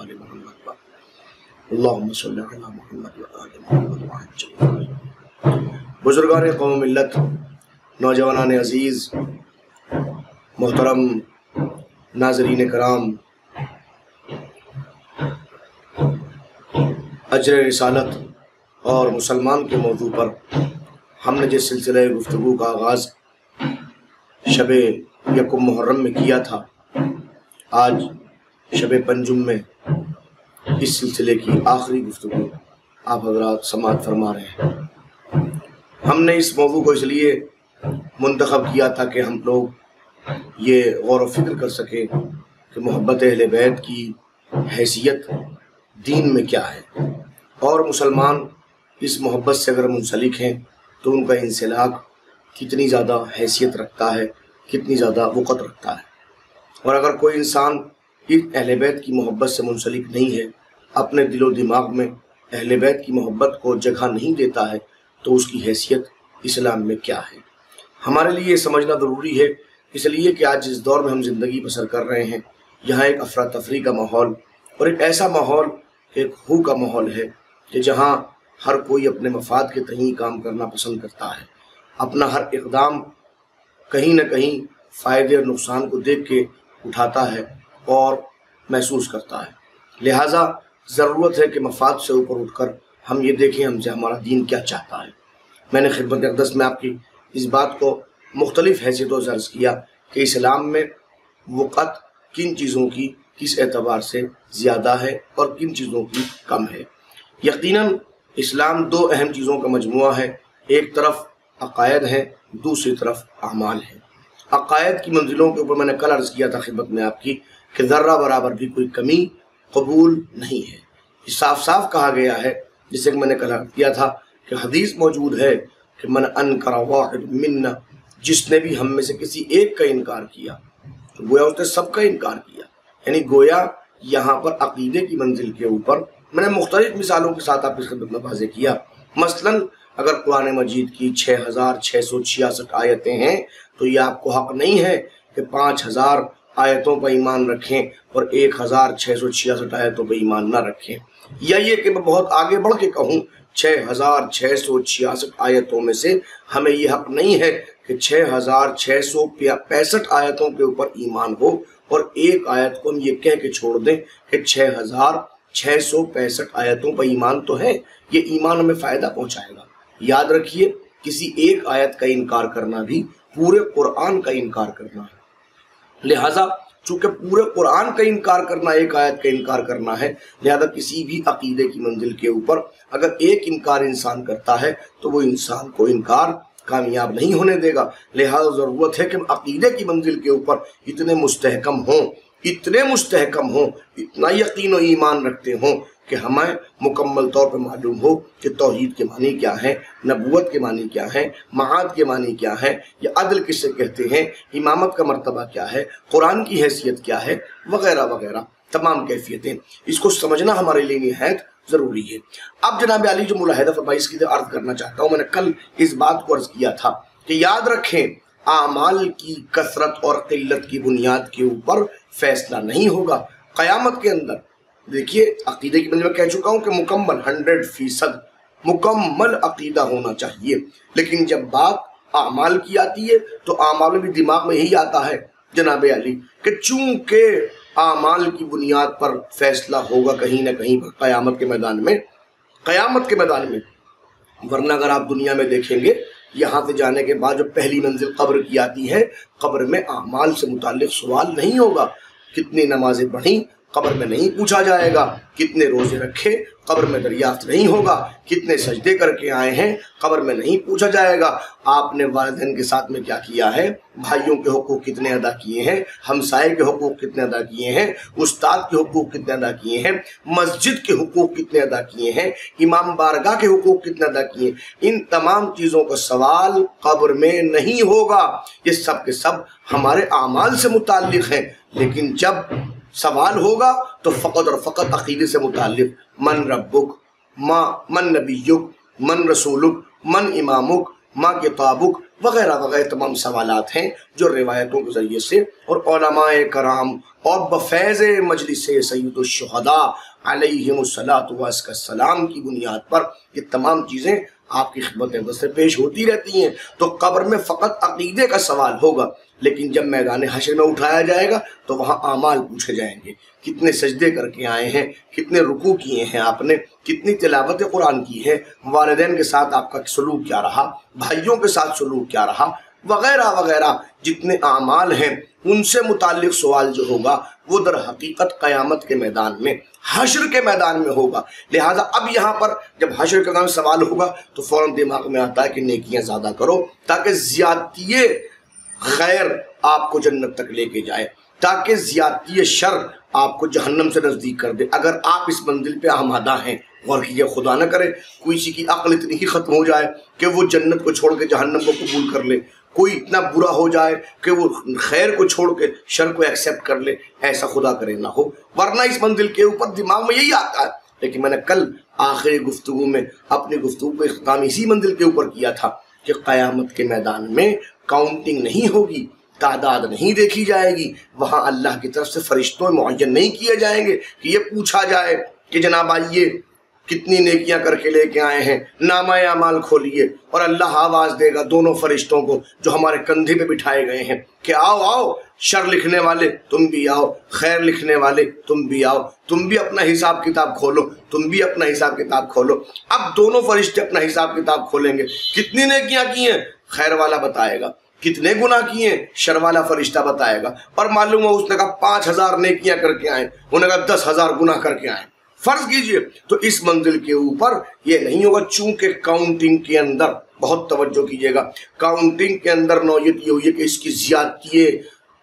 आले मोहम्मद पर अल्लाहुम्मा सल्ली अला मोहम्मद व आले मोहम्मद व अज्जल बुजुर्गान कौम मिल्लत नौजवान अजीज़ मोहतरम नाजरीन कराम, अजर रसालत और मुसलमान के मौजू पर हमने जिस सिलसिले गुफ्तु का आगाज़ शब यकुम मुहर्रम में किया था, आज शब पंजुम में इस सिलसिले की आखिरी गुफ्तु आप हजरात समात फरमा रहे हैं। हमने इस मौजू को इसलिए मंतखब किया था कि हम लोग ये गौर फ़िक्र कर सकें कि मोहब्बत अहल बैत की हैसियत दीन में क्या है। और मुसलमान इस मोहब्बत से अगर मुंसलिक हैं तो उनका इंसलाक कितनी ज़्यादा हैसियत रखता है, कितनी ज़्यादा वक़्त रखता है। और अगर कोई इंसान इस अहल बैत की मोहब्बत से मुंसलिक नहीं है, अपने दिलो दिमाग में अहल बैत की मोहब्बत को जगह नहीं देता है तो उसकी हैसियत इस्लाम में क्या है। हमारे लिए समझना ज़रूरी है इसलिए कि आज जिस दौर में हम ज़िंदगी बसर कर रहे हैं, यहाँ एक अफरा तफरी का माहौल और एक ऐसा माहौल एक हु का माहौल है कि जहाँ हर कोई अपने मफाद के तहीं काम करना पसंद करता है। अपना हर इकदाम कहीं ना कहीं फ़ायदे और नुकसान को देख के उठाता है और महसूस करता है। लिहाजा ज़रूरत है कि मफाद से ऊपर उठकर हम ये देखें हमसे हमारा दीन क्या चाहता है। मैंने खिदमत अकदस में आपकी इस बात को मुख्तलिफ़ हैसियतों से अर्ज़ किया कि इस्लाम में वक़्त किन चीज़ों की किस एतबार से ज़्यादा है और किन चीज़ों की कम है। यकीनन, इस्लाम दो अहम चीज़ों का मजमु है। एक तरफ़ अकायद है, दूसरी तरफ़ अमाल है। अकायद की मंजिलों के ऊपर मैंने कल अर्ज़ किया था खिदमत में आपकी कि ज़र्रा बराबर भी कोई कमी कबूल नहीं है। साफ़ साफ़ कहा गया है जिसे मैंने कल किया था कि हदीस मौजूद है कि मन अन करा वाहिद मिन्ना जिसने भी हम में से किसी एक का इनकार किया तो गोया उसने सबका इनकार किया। यानी गोया यहाँ पर अकीदे की मंजिल के ऊपर मैंने मुख्तलिफ़ मिसालों के साथ आपकी खिदमत में वाजे किया। मसलन, अगर कुरान मजीद की छः हज़ार छः सौ छियासठ आयतें हैं तो ये आपको हक नहीं है कि पाँच हज़ार आयतों पर ईमान रखें और एक हज़ार छः सौ छियासठ आयतों पर ईमान ना रखें। या ये कि मैं बहुत आगे बढ़ के कहूँ छः हज़ार छः सौ छियासठ आयतों में से हमें ये हक नहीं है कि छः हज़ार छः सौ पैंसठ आयतों के ऊपर ईमान हो और एक आयत को हम ये कह के छोड़ दें कि छः हज़ार छः सौ पैंसठ आयतों पर ईमान तो है, ये ईमान हमें फ़ायदा पहुंचाएगा। याद रखिए, किसी एक आयत का इनकार करना भी पूरे कुरान का इनकार करना है। लिहाजा, चूँकि पूरे कुरान का इनकार करना, एक आयत का इनकार करना है, लिहाजा किसी भी अकीदे की मंजिल के ऊपर अगर एक इनकार इंसान करता है तो वो इंसान को इनकार कामयाब नहीं होने देगा। लिहाजा ज़रूरत है कि अकीदे की मंजिल के ऊपर इतने मुस्तहकम हों, इतने मुस्तहकम हों, इतना यकीन और ईमान रखते हों कि हमें मुकम्मल तौर पर मालूम हो कि तोहहीद के मानी क्या है नबूत के मानी क्या है महाद के मानी क्या है, या अदल किससे कहते हैं, इमामत का मरतबा क्या है, कुरान की हैसियत क्या है, वगैरह वगैरह। तमाम कैफियतें। इसको समझना हमारे लिए निहायत ज़रूरी है। अब जनाब अली जो मुलाहिदा फरमाई इसकी अर्ज़ करना चाहता हूँ, मैंने कल इस बात को अर्ज़ किया था कि याद रखें, आमाल की कसरत और किल्लत की बुनियाद के ऊपर फैसला नहीं होगा। क़यामत के अंदर, देखिए, अकीदे की मैं कह चुका हूँ कि मुकम्मल, हंड्रेड फ़ीसद मुकम्मल अकीदा होना चाहिए। लेकिन जब बात अमाल की आती है तो अमाल भी दिमाग में यही आता है, जनाब अली, कि चूँकि आमाल की बुनियाद पर फैसला होगा कहीं ना कहीं क़यामत के मैदान में। क़यामत के मैदान में, वरना अगर आप दुनिया में देखेंगे, यहाँ से जाने के बाद जो पहली मंजिल कब्र की आती है, कब्र में आमाल से मुतल सवाल नहीं होगा, कितनी नमाजें पढ़ी कब्र में नहीं पूछा जाएगा। कितने रोज़े रखे, कब्र में दरियाफ्त नहीं होगा। कितने सजदे करके आए हैं, कब्र में नहीं पूछा जाएगा। आपने वालदेन के साथ में क्या किया है? भाइयों के हकूक कितने अदा किए हैं? हमसाए के हकूक कितने अदा किए हैं? उस्ताद के हकूक कितने अदा किए हैं? मस्जिद के हकूक कितने अदा किए हैं? इमाम बारगाह के हकूक कितने अदा किए हैं? इन तमाम चीज़ों का सवाल कब्र में नहीं होगा। ये सब के सब हमारे अमाल से मुतल है। लेकिन जब सवाल होगा तो फ़कत और फ़कत अकीदे से मुतल मन रबुक माँ, मन नबीयुक, मन रसूलुक, मन इमामुक, माँ किताबुक वगैरह वगैरह तमाम सवाल हैं जो रिवायतों के ज़रिए से और कराम और बफैज़ मजलिस सैदुलशहदा सलाम की बुनियाद पर ये तमाम चीज़ें आपकी खिदमत से पेश होती रहती हैं तो कब्र में फ़कत अकीदे का सवाल होगा। लेकिन जब मैदान हशर में उठाया जाएगा तो वहाँ आमाल पूछे जाएँगे, कितने सजदे करके आए हैं, कितने रुकू किए हैं आपने, कितनी तिलावत कुरान की है, वालदेन के साथ आपका सलूक क्या रहा, भाइयों के साथ सलूक क्या रहा वगैरह वगैरह, जितने अमाल हैं, उनसे मुतालिक सवाल जो होगा, वो दर हकीकत क़यामत के मैदान में, हशर के मैदान में होगा। लिहाजा अब यहाँ पर जब हशर के मैदान सवाल होगा तो फ़ौरन दिमाग में आता है कि नेकियाँ ज़्यादा करो, ताकि ज़्यादा खैर आपको जन्नत तक लेके जाए, ताकि ज़्यादा शर आपको जहन्नम से नज़दीक कर दे। अगर आप इस मंजिल पे आमादा हैं और कीजिए, खुदा न करे, कोई सी की अकल इतनी ही ख़त्म हो जाए कि वो जन्नत को छोड़ के जहन्नम को कबूल कर ले। कोई इतना बुरा हो जाए कि वो खैर को छोड़ के शर को एक्सेप्ट कर ले, ऐसा खुदा करे ना हो। वरना इस मंजिल के ऊपर दिमाग में यही आता है। लेकिन मैंने कल आखिरी गुफ्तु में अपनी गुफ्तु को इख्ताम इसी मंजिल के ऊपर किया था कि क़यामत के मैदान में काउंटिंग नहीं होगी, तादाद नहीं देखी जाएगी। वहाँ अल्लाह की तरफ़ से फरिश्तों मुन नहीं किए जाएँगे कि ये पूछा जाए कि जनाब आइए कितनी नेकियाँ करके लेके आए हैं। नामा अमाल खोलिए और अल्लाह आवाज़ देगा दोनों फरिश्तों को जो हमारे कंधे पे बिठाए गए हैं कि आओ आओ, शर लिखने वाले, तुम भी आओ, खैर लिखने वाले, तुम भी आओ, तुम भी अपना हिसाब किताब खोलो, तुम भी अपना हिसाब किताब खोलो। अब दोनों फरिश्ते अपना हिसाब किताब खोलेंगे। कितनी नेकियाँ की हैं? खैर वाला बताएगा। कितने गुना किए शर वाला फरिश्ता बताएगा। और मालूम है उसने कहा, पाँच हज़ार नेकियाँ करके आए, उन्होंने कहा, दस हज़ार गुना करके आए। फ़र्ज़ कीजिए। तो इस मंजिल के ऊपर ये नहीं होगा, चूँकि काउंटिंग के अंदर बहुत तवज्जो कीजिएगा। काउंटिंग के अंदर नौयत ये हुई है कि इसकी ज्यादती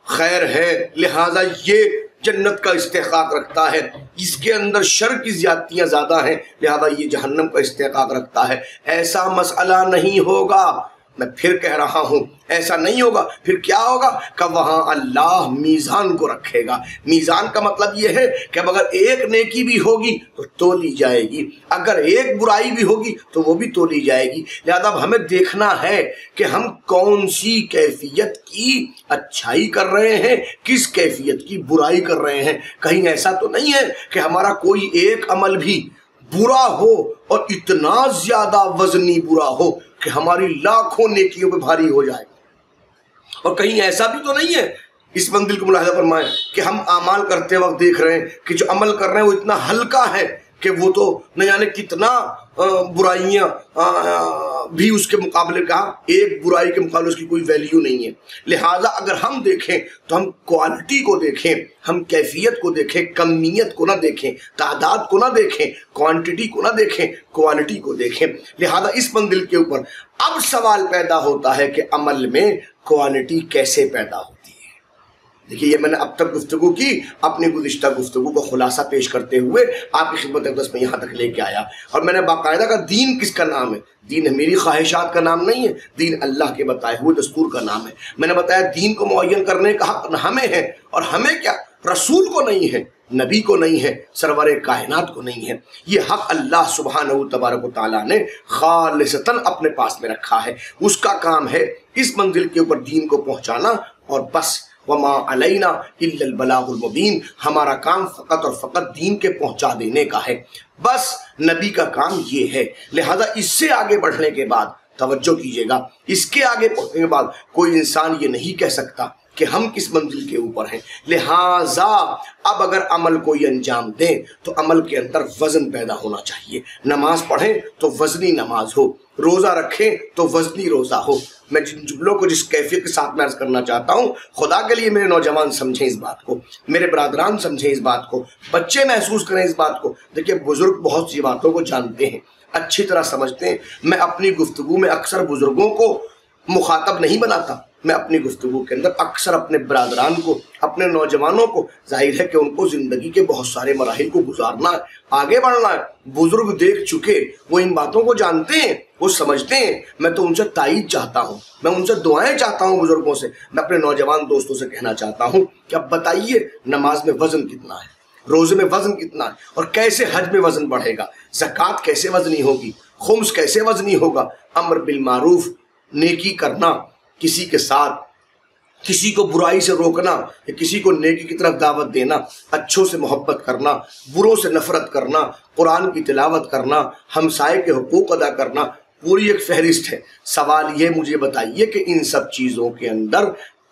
खैर है, लिहाजा ये जन्नत का इस्तेकाक रखता है। इसके अंदर शर की ज्यादतियाँ ज़्यादा हैं, लिहाजा ये जहन्नम का इस्तेकाक रखता है। ऐसा मसला नहीं होगा। मैं फिर कह रहा हूँ, ऐसा नहीं होगा, फिर क्या होगा? कब वहाँ अल्लाह मीज़ान को रखेगा। मीज़ान का मतलब यह है कि अब अगर एक नेकी भी होगी तो तोली जाएगी। अगर एक बुराई भी होगी तो वो भी तोली जाएगी। लिहाजा अब हमें देखना है कि हम कौन सी कैफियत की अच्छाई कर रहे हैं, किस कैफियत की बुराई कर रहे हैं। कहीं ऐसा तो नहीं है कि हमारा कोई एक अमल भी बुरा हो और इतना ज़्यादा वजनी बुरा हो। कि हमारी लाखों नेकियों पे भारी हो जाए। और कहीं ऐसा भी तो नहीं है, इस मंदिर को मुलाहजा फरमाए कि हम अमाल करते वक्त देख रहे हैं कि जो अमल कर रहे हैं वो इतना हल्का है। कि वो तो न जाने कितना बुराइयाँ भी उसके मुकाबले का एक बुराई के मुकाबले उसकी कोई वैल्यू नहीं है। लिहाजा अगर हम देखें तो हम क्वालिटी को देखें, हम कैफियत को देखें कमियत को ना देखें, तादाद को ना देखें क्वांटिटी को ना देखें क्वालिटी को देखें। लिहाजा इस मंजिल के ऊपर अब सवाल पैदा होता है कि अमल में क्वालिटी कैसे पैदा है? देखिए, ये मैंने अब तक गुफ्तु की, अपनी गुजशत गुफ्तु को खुलासा पेश करते हुए आपकी खिदमत अकदस में यहाँ तक लेके आया। और मैंने बाकायदा का दीन किसका नाम है? दीन मेरी ख्वाहिशात का नाम नहीं है, दीन अल्लाह के बताए हुए दस्तूर का नाम है। मैंने बताया, दीन को मुन करने का हक हमें है, और हमें क्या? रसूल को नहीं है, नबी को नहीं है, सरवर कायनात को नहीं है। ये हक अल्लाह सुबह तबारक ताला ने खालिसतन अपने पास में रखा है। उसका काम है इस मंजिल के ऊपर दीन को पहुंचाना, और बस वमा अलैना मुबीन। हमारा काम फ़कत और फ़कत दीन के पहुँचा देने का है। बस नबी का काम ये है। लिहाजा इससे आगे बढ़ने के बाद तोज्जो कीजिएगा। इसके आगे पढ़ने के बाद कोई इंसान ये नहीं कह सकता कि हम किस मंजिल के ऊपर हैं। लिहाजा अब अगर अमल को कोई अंजाम दें तो अमल के अंदर वज़न पैदा होना चाहिए। नमाज़ पढ़ें तो वजनी नमाज़ हो। रोज़ा रखें तो वजनी रोज़ा हो। मैं जिन जुमलों को जिस कैफियत के साथ मैं अर्ज़ करना चाहता हूँ, खुदा के लिए मेरे नौजवान समझें इस बात को। मेरे बरदरान समझें इस बात को। बच्चे महसूस करें इस बात को। देखिए, बुज़ुर्ग बहुत सी बातों को जानते हैं, अच्छी तरह समझते हैं। मैं अपनी गुफ्तगु में अक्सर बुज़ुर्गों को मुखातब नहीं बनाता। मैं अपनी गुफ्तु के अंदर अक्सर अपने बरदरान को, अपने नौजवानों को, ज़ाहिर है कि उनको ज़िंदगी के बहुत सारे मराहल को गुजारना है, आगे बढ़ना है। बुज़ुर्ग देख चुके, वो इन बातों को जानते हैं, वो समझते हैं। मैं तो उनसे ताइद चाहता हूँ, मैं उनसे दुआएँ चाहता हूँ बुज़ुर्गों से। मैं अपने नौजवान दोस्तों से कहना चाहता हूँ कि अब बताइए, नमाज़ में वज़न कितना है, रोज़े में वज़न कितना है और कैसे हज में वज़न बढ़ेगा, जक़ात कैसे वजनी होगी, खुम्स कैसे वजनी होगा, अमर बिल मारूफ, नेकी करना। किसी के साथ, किसी को बुराई से रोकना, या किसी को नेकी की तरफ़ दावत देना, अच्छों से मोहब्बत करना, बुरों से नफरत करना, कुरान की तिलावत करना, हमसाए के हकूक अदा करना, पूरी एक फहरिस्त है। सवाल ये मुझे बताइए कि इन सब चीज़ों के अंदर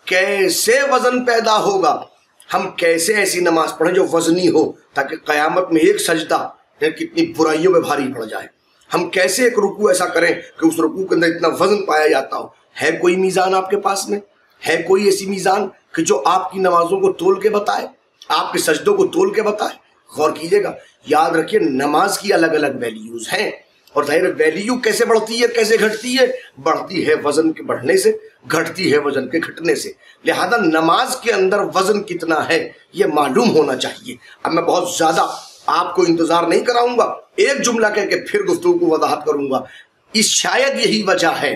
कैसे वज़न पैदा होगा? हम कैसे ऐसी नमाज़ पढ़ें जो वजनी हो, ताकि क़यामत में एक सजदा या कितनी बुराइयों में भारी पड़ जाए? हम कैसे एक रुकू ऐसा करें कि उस रुकू के अंदर इतना वज़न पाया जाता हो? है कोई मीज़ान आपके पास में? है कोई ऐसी मीज़ान कि जो आपकी नमाजों को तोल के बताए, आपके सजदों को तोल के बताए? गौर कीजिएगा, याद रखिए, नमाज़ की अलग अलग वैल्यूज़ हैं। और ज़ाहिर वैल्यू कैसे बढ़ती है, कैसे घटती है? बढ़ती है वज़न के बढ़ने से, घटती है वज़न के घटने से। लिहाजा नमाज़ के अंदर वज़न कितना है, ये मालूम होना चाहिए। अब मैं बहुत ज़्यादा आपको इंतज़ार नहीं कराऊँगा, एक जुमला कह के फिर गुफ्तु को वजाहत करूँगा। इस शायद यही वजह है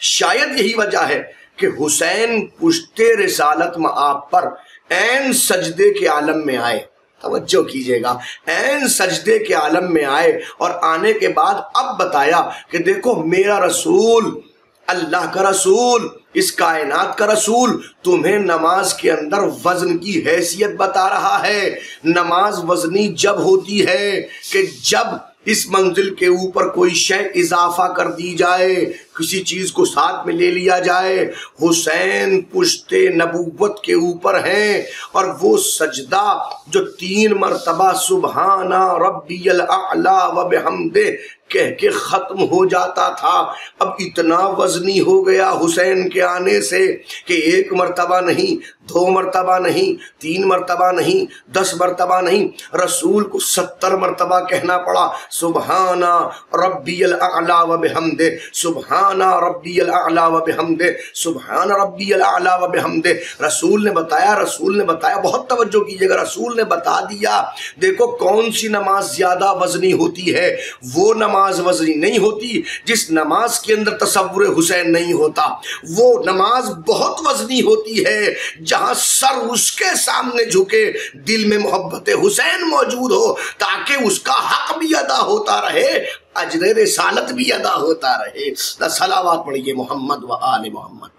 शायद यही वजह है कि हुसैन पुश्ते रिसालत में आप पर एन सजदे के आलम में आए। तवज्जो कीजिएगा। एन सजदे के आलम में आए और आने के बाद अब बताया कि देखो मेरा रसूल, अल्लाह का रसूल, इस कायनात का रसूल, तुम्हें नमाज़ के अंदर वज़न की हैसियत बता रहा है। नमाज़ वजनी जब होती है कि जब इस मंजिल के ऊपर कोई शय इजाफा कर दी जाए किसी चीज़ को साथ में ले लिया जाए। हुसैन पुश्ते नबूवत के ऊपर हैं और वो सजदा जो तीन मरतबा सुबहाना रब्बी आला व हमदे कह के ख़त्म हो जाता था। अब इतना वजनी हो गया हुसैन के आने से कि एक मरतबा नहीं, दो मरतबा नहीं, तीन मरतबा नहीं, दस मरतबा नहीं, रसूल को सत्तर मरतबा कहना पड़ा। सुबहाना रब्बी अला व हमदे सुबहाना रब्बी अला व हमदे सुबहाना रब्बी अला व हमदे रसूल ने बताया, रसूल ने बताया, बहुत तवज्जो कीजिएगा, रसूल ने बता दिया, देखो कौन सी नमाज़ ज़्यादा वजनी होती है? वो नमाज़ वजनी नहीं होती, जिस नमाज़ के अंदर तस्वुर हुसैन नहीं होता। वो नमाज़ बहुत वजनी होती है, जहाँ सर उसके सामने झुके, दिल में मोहब्बत हुसैन मौजूद हो, ताकि उसका हक भी अदा होता रहे अजर सालत भी अदा होता रहे। सलावात पढ़िए मोहम्मद व आल मोहम्मद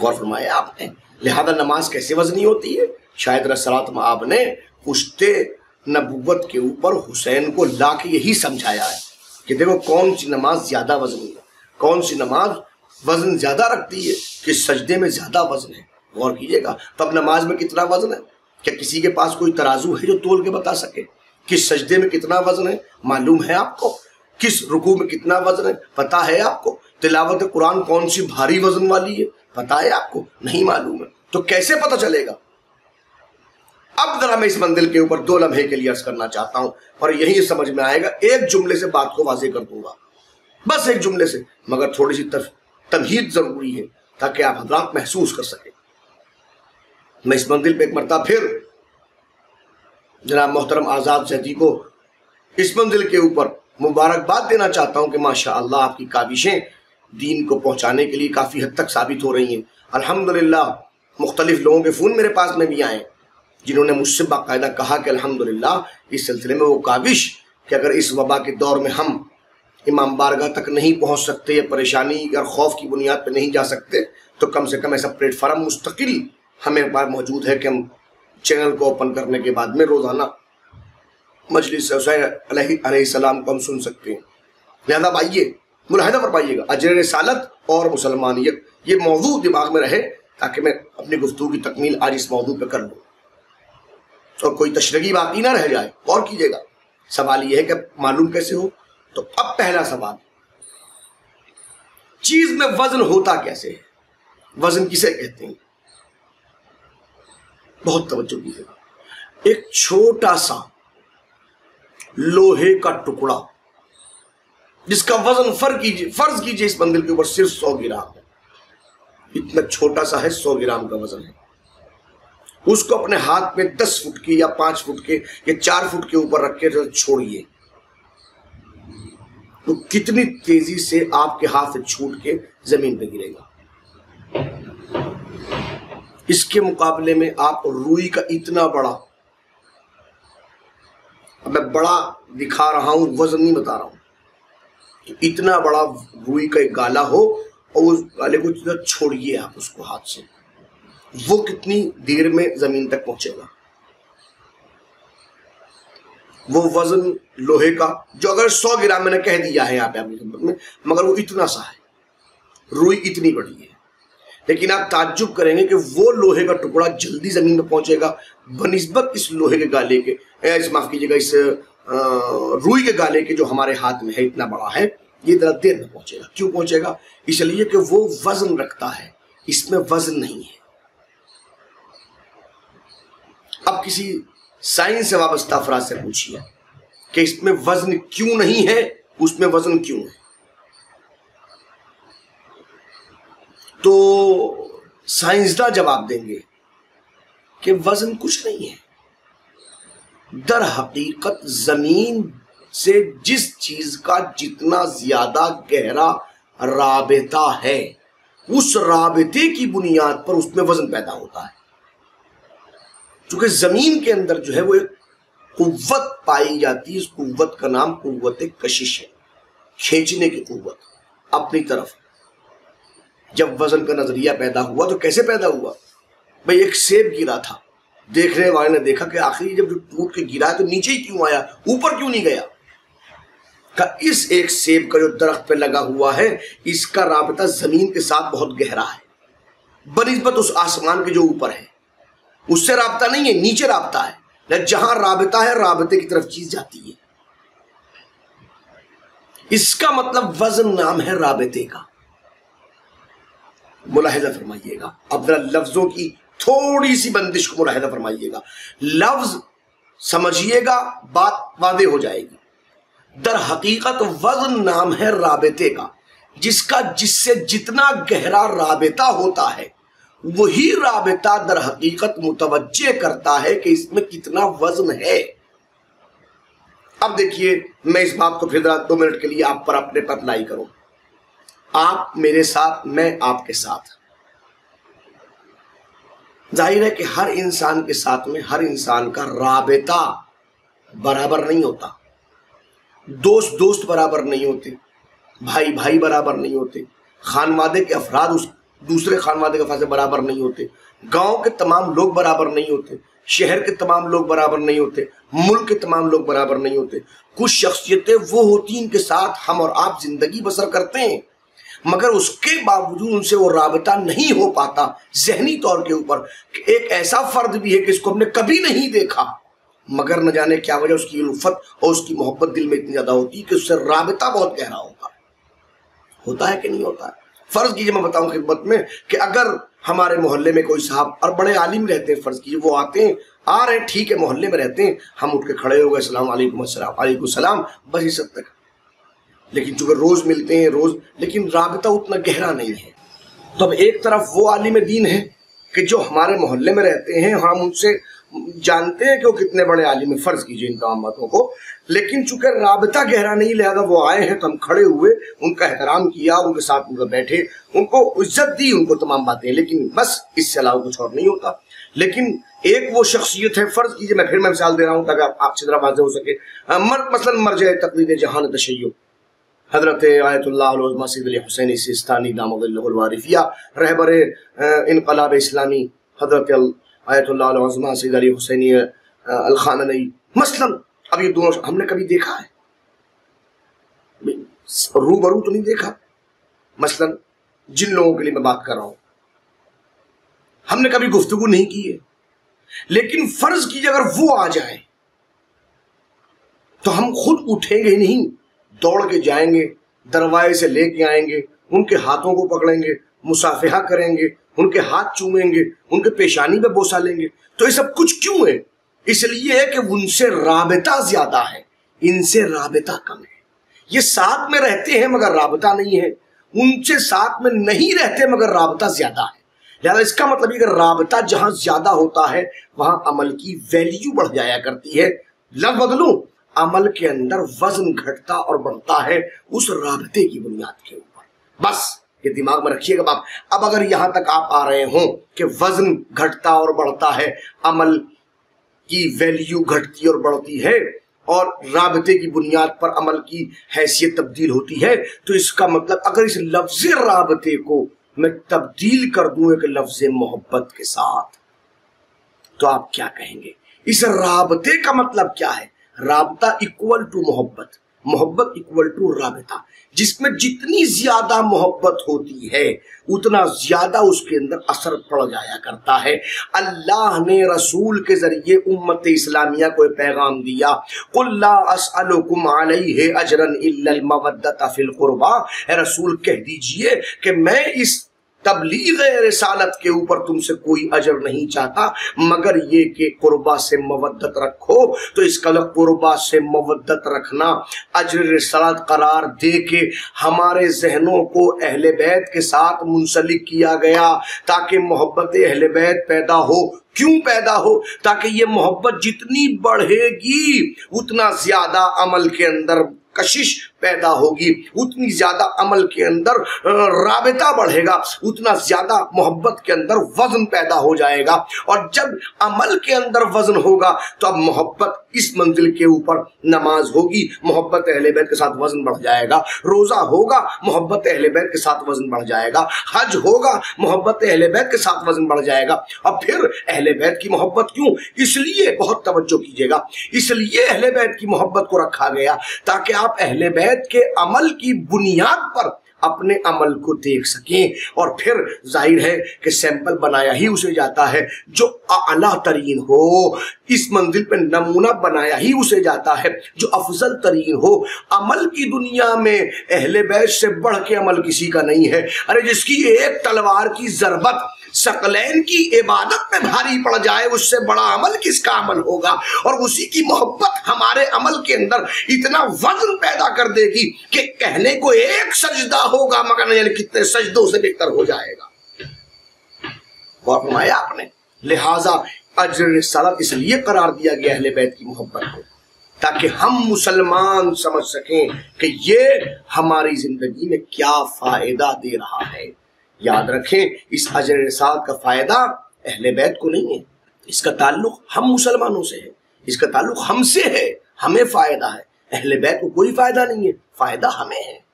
गौर फरमाया आपने, लिहाजा नमाज़ कैसे वजनी होती है? शायद रसलात में आपने पुश्ते नबूवत के ऊपर हुसैन को ला के यही समझाया है कि देखो कौन सी नमाज़ ज़्यादा वजनी है? कौन सी नमाज़ वज़न ज़्यादा रखती है कि सजदे में ज़्यादा वज़न है? गौर कीजिएगा, तब नमाज़ में कितना वज़न है? क्या किसी के पास कोई तराजू है जो तोल के बता सके? किस सजदे में कितना वज़न है? मालूम है आपको? किस रुकू में कितना वज़न है? पता है आपको? तिलावत कुरान कौन सी भारी वज़न वाली है? पता है आपको? नहीं मालूम है। तो कैसे पता चलेगा? अब जरा मैं इस मंदिर के ऊपर दो लम्हे के लिए अर्ज़ करना चाहता हूँ और यही समझ में आएगा, एक जुमले से बात को वाजे कर दूँगा। बस एक जुमले से, मगर थोड़ी सी तमहीद ज़रूरी है, ताकि आप हजरात महसूस कर सकें। मैं इस मंजिल पे एक मरता फिर जनाब मोहतरम आज़ाद सैदी को इस मंजिल के ऊपर मुबारकबाद देना चाहता हूँ कि माशा आपकी काविशें दीन को पहुँचाने के लिए काफ़ी हद तक साबित हो रही हैं। अल्हम्दुलिल्लाह, मुख्तलिफ़ लोगों के फ़ोन मेरे पास में भी आए जिन्होंने मुझसे बाकायदा कहा कि अल्हम्दुलिल्लाह, इस सिलसिले में वो काविश कि अगर इस वबा के दौर में हम इमाम बारगाह तक नहीं पहुँच सकते या परेशानी या खौफ की बुनियाद पर नहीं जा सकते तो कम से कम ऐसा प्लेटफार्म मुस्तकिल हमें बार मौजूद है कि हम चैनल को ओपन करने के बाद में रोज़ाना मजलिस सलाम को हम सुन सकते हैं। लिहाजा आइए मुलाहदा फरमाइएगा। अजर सालत और मुसलमानियत, ये मौजूद दिमाग में रहे ताकि मैं अपनी गुफ्तु की तकमील आज इस मौजू पर कर लूँ। और कोई तशरगी बाकी ना रह जाए और कीजिएगा। सवाल यह है कि मालूम कैसे हो? तो अब पहला सवाल, चीज़ में वज़न होता कैसे है? वज़न किसे कहते हैं? बहुत तवज्जो कीजिएगा एक छोटा सा लोहे का टुकड़ा, जिसका वज़न फ़र्ज़ कीजिए फ़र्ज़ कीजिए इस बंदल के ऊपर सिर्फ़ सौ ग्राम है। इतना छोटा सा है, सौ ग्राम का वज़न है। उसको अपने हाथ में दस फुट के या पाँच फुट के या चार फुट के ऊपर रख के छोड़िए। तो कितनी तेज़ी से आपके हाथ से छूट के ज़मीन पे गिरेगा। इसके मुकाबले में आप रुई का इतना बड़ा मैं बड़ा दिखा रहा हूँ वज़न नहीं बता रहा हूँ तो इतना बड़ा रुई का एक गाला हो और उस गाले को छोड़िए आप उसको हाथ से। वो कितनी देर में ज़मीन तक पहुंचेगा? वो वज़न लोहे का, जो अगर सौ ग्राम मैंने कह दिया है यहाँ पे आपकी में, मगर वो इतना सा है। रुई इतनी बड़ी है। लेकिन आप ताज्जुब करेंगे कि वो लोहे का टुकड़ा जल्दी ज़मीन में पहुंचेगा, बनस्बत इस लोहे के गाले के इस, माफ़ कीजिएगा, इस रुई के गाले के जो हमारे हाथ में है, इतना बड़ा है, ये जरा देर में पहुंचेगा। क्यों पहुंचेगा? इसलिए कि वो वज़न रखता है। इसमें वज़न नहीं है। अब किसी साइंस से वाबस्ता अफराज से पूछिए कि इसमें वज़न क्यों नहीं है, उसमें वज़न क्यों है? तो साइंसदान जवाब देंगे कि वज़न कुछ नहीं है। दर हकीकत ज़मीन से जिस चीज़ का जितना ज़्यादा गहरा राबता है, उस राबते की बुनियाद पर उसमें वज़न पैदा होता है। चूँकि ज़मीन के अंदर जो है वो एक कुत पाई जाती है। इस कुत का नाम कुत कशिश है। खींचने की कुत अपनी तरफ़। जब वज़न का नज़रिया पैदा हुआ तो कैसे पैदा हुआ? भाई, एक सेब गिरा था। देखने वाले ने देखा कि आखिर जब जो टूट के गिरा है तो नीचे ही क्यों आया? ऊपर क्यों नहीं गया? का इस एक सेब का जो दरख्त पे लगा हुआ है, इसका राबता ज़मीन के साथ बहुत गहरा है। बनस्बत उस आसमान के जो ऊपर है। उससे रबता नहीं है, नीचे रबता है। जहाँ राबता है, राबते की तरफ़ चीज़ जाती है। इसका मतलब वज़न नाम है राबते का। मुलाहिजा फरमाइएगा। अब जरा लफ्जों की थोड़ी सी बंदिश को मुलाहिजा फरमाइएगा। लफ्ज समझिएगा, बात वादे हो जाएगी। दर हकीकत वज़न नाम है राबते का, जिसका जिससे जितना गहरा राबता होता है, वही राबता दर हकीकत मुतवजे करता है कि इसमें कितना वज़न है। अब देखिए, मैं इस बात को फिर दो मिनट के लिए आप पर अपने पर अप्लाई करूँ। आप मेरे साथ, मैं आपके साथ। ज़ाहिर है कि हर इंसान के साथ में, हर इंसान का राबता बराबर नहीं होता। दोस्त दोस्त बराबर नहीं होते भाई भाई बराबर नहीं होते, खानवादे के अफराद उस, दूसरे खानवादे के फ़ायदे बराबर नहीं होते, गाँव के तमाम लोग बराबर नहीं होते, शहर के तमाम लोग बराबर नहीं होते, मुल्क के तमाम लोग बराबर नहीं होते। कुछ शख्सियतें वो होती इनके साथ हम और आप ज़िंदगी बसर करते हैं। मगर उसके बावजूद उनसे वो रबता नहीं हो पाता जहनी तौर के ऊपर एक ऐसा फर्द भी है कि इसको हमने कभी नहीं देखा। मगर न जाने क्या वजह उसकी उल्फत और उसकी मोहब्बत दिल में इतनी ज़्यादा होती है कि उससे रबता बहुत गहरा होता। होता है कि नहीं होता? है फ़र्ज़ कीजिए मैं बताऊँ खिदमत में कि अगर हमारे मोहल्ले में कोई साहब और बड़े आलिम रहते हैं, फ़र्ज़ कीजिए वो आते हैं, आ रहे ठीक है, मोहल्ले में रहते हैं, हम उठ के खड़े हो गए, सलाम वालेकुम सलाम, बस इस तक। लेकिन चूँकि रोज मिलते हैं, रोज, लेकिन रबता उतना गहरा नहीं है। तो अब एक तरफ़ वो आलिम दीन है कि जो हमारे मोहल्ले में रहते हैं, हम उनसे जानते हैं कि वो कितने बड़े आलिम फ़र्ज़ कीजिए इन काम बातों को। लेकिन चूँकि रबता गहरा नहीं, लिहाजा वो आए हैं तो हम खड़े हुए, उनका एहतराम किया, उनके साथ उनका बैठे, उनको इज़्ज़त दी, उनको तमाम बातें। लेकिन बस इससे अलावा कुछ और नहीं होता। लेकिन एक वो शख्सियत है, फ़र्ज़ कीजिए, मैं फिर मैं मिसाल दे रहा हूँ, ताकि आप अच्छी तरह वाजे हो सके। मर, मसलन मर जाए तकलीद जहान तशैय। हज़रत आयतुल्लाहसैन सिस्तानी रहबर इनकलाब इस्लामी, हज़रत आयतुल्लाह सैद अली हुसैनी अलखानई मसलन, अब ये दोनों हमने कभी देखा है? रूबरू तो नहीं देखा? मसलन, जिन लोगों के लिए मैं बात कर रहा हूँ, हमने कभी गुफ्तगु नहीं की है। लेकिन फ़र्ज़ कीजिए अगर वो आ जाए तो हम खुद उठेंगे नहीं। दौड़ के जाएँगे, दरवाजे से लेके आएँगे, उनके हाथों को पकड़ेंगे, मुसाफिहा करेंगे, उनके हाथ चूमेंगे, उनके पेशानी पे बोसा लेंगे। तो ये सब कुछ क्यों है? इसलिए है कि उनसे राबता ज़्यादा है, इनसे राबता कम है। ये साथ में रहते हैं मगर राबता नहीं है। उनसे साथ में नहीं रहते मगर राबता ज़्यादा है। लिहाजा इसका मतलब अगर राबता जहाँ ज़्यादा होता है, वहाँ अमल की वैल्यू बढ़ जाया करती है। लग बदलू? अमल के अंदर वज़न घटता और बढ़ता है उस राबते की बुनियाद के ऊपर। बस, ये दिमाग में रखिएगा बाप। अब अगर यहाँ तक आप आ रहे हो कि वज़न घटता और बढ़ता है, अमल की वैल्यू घटती और बढ़ती है, और राबते की बुनियाद पर अमल की हैसियत तब्दील होती है तो इसका मतलब अगर इस लफ्ज राबते को मैं तब्दील कर दूँ एक लफ्ज मोहब्बत के साथ तो आप क्या कहेंगे? इस रबते का मतलब क्या है? राबता इक्वल टू मोहब्बत। मोहब्बत इक्वल टू राबता। जिसमें जितनी ज़्यादा मोहब्बत होती है, उतना ज़्यादा उसके अंदर असर पड़ जाया करता है। अल्लाह ने रसूल के ज़रिए उम्मत इस्लामिया को पैगाम दिया कुल्लाकुम रसूल, कह दीजिए कि मैं इस तबलीग रसालत के ऊपर तुमसे कोई अजर नहीं चाहता, मगर ये कि कुर्बा से मवद्दत रखो तो इसका कुर्बा से मवद्दत रखना, अजर रसालत करार दे के हमारे जहनों को अहल बैत के साथ मुंसलिक किया गया, ताकि मोहब्बत अहल बैत पैदा हो। क्यों पैदा हो? ताकि ये मोहब्बत जितनी बढ़ेगी, उतना ज़्यादा अमल के अंदर कशिश पैदा होगी। उतनी ज़्यादा अमल के अंदर राबता बढ़ेगा। उतना ज़्यादा मोहब्बत के अंदर वज़न पैदा हो जाएगा। और जब अमल के अंदर वज़न होगा तो अब मोहब्बत इस मंजिल के ऊपर नमाज़ होगी। मोहब्बत अहले बैत के साथ वज़न बढ़ जाएगा। रोजा होगा, मोहब्बत अहले बैत के साथ वज़न बढ़ जाएगा। हज होगा, मोहब्बत अहले बैत के साथ वज़न बढ़ जाएगा। अब फिर अहले बैत की मोहब्बत क्यों? इसलिए बहुत तवज्जो कीजिएगा। इसलिए अहले बैत की मोहब्बत को रखा गया, ताकि आप अहले बैत के अमल की बुनियाद पर अपने अमल को देख सकें। और फिर ज़ाहिर है कि सैंपल बनाया ही उसे जाता है, जो अला तरीन हो। इस मंजिल पे नमूना बनाया ही उसे जाता है, जो अफजल तरीन हो। अमल की दुनिया में अहले बैत से बढ़ के अमल किसी का नहीं है। अरे जिसकी एक तलवार की जरबत सकलैन की इबादत में भारी पड़ जाए, उससे बड़ा अमल किसका अमल होगा? और उसी की मोहब्बत हमारे अमल के अंदर इतना वज़न पैदा कर देगी कि कहने को एक सजदा होगा, मगर नहीं कितने सजदों से बेहतर हो जाएगा। और फरमाया आपने। लिहाजा अजर सलत इसलिए करार दिया गया अहले बैत की मोहब्बत को, ताकि हम मुसलमान समझ सकें कि ये हमारी ज़िंदगी में क्या फ़ायदा दे रहा है। याद रखें, इस अजर साद का फ़ायदा अहले बैत को नहीं है। इसका ताल्लुक हम मुसलमानों से है। इसका ताल्लुक हमसे है। हमें फ़ायदा है। अहले बैत को कोई फ़ायदा नहीं है। फ़ायदा हमें है।